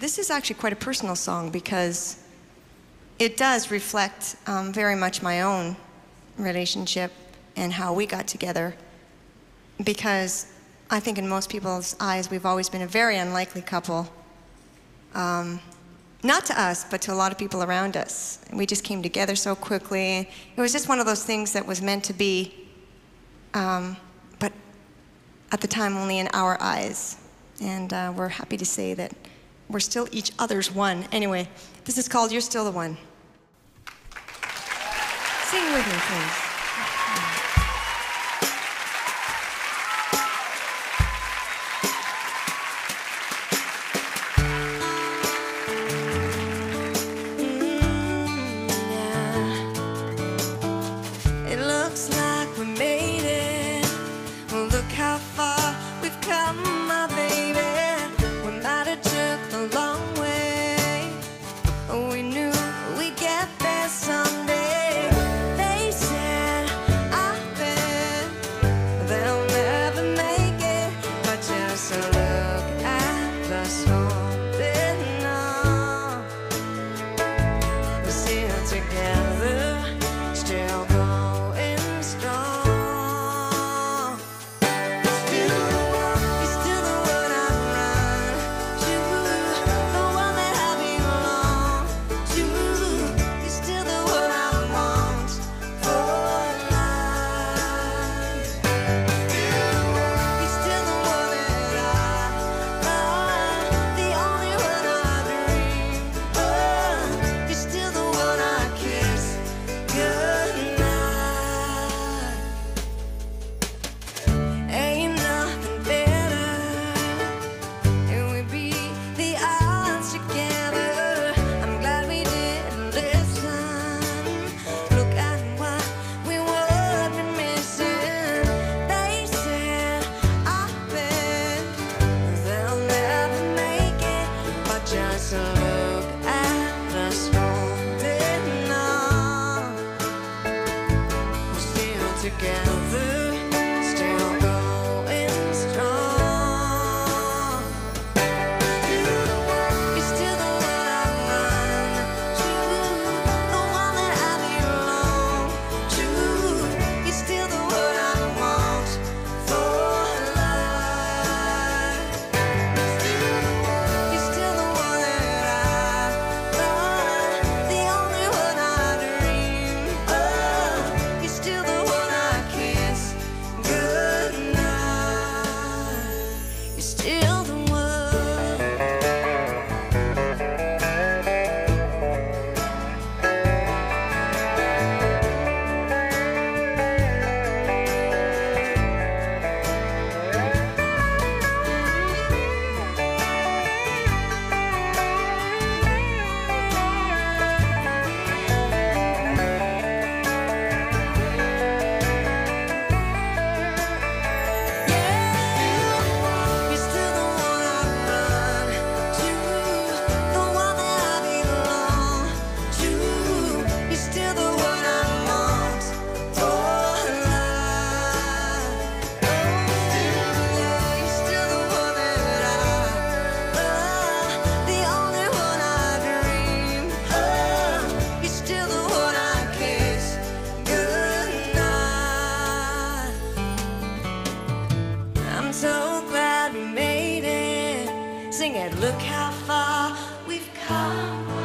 this is actually quite a personal song because it does reflect um, very much my own relationship and how we got together. Because I think in most people's eyes, we've always been a very unlikely couple. Um, not to us, but to a lot of people around us. We just came together so quickly. It was just one of those things that was meant to be, um, but at the time only in our eyes. And uh, we're happy to say that we're still each other's one. Anyway, this is called You're Still the One. Sing with me, please. again. And look how far we've come.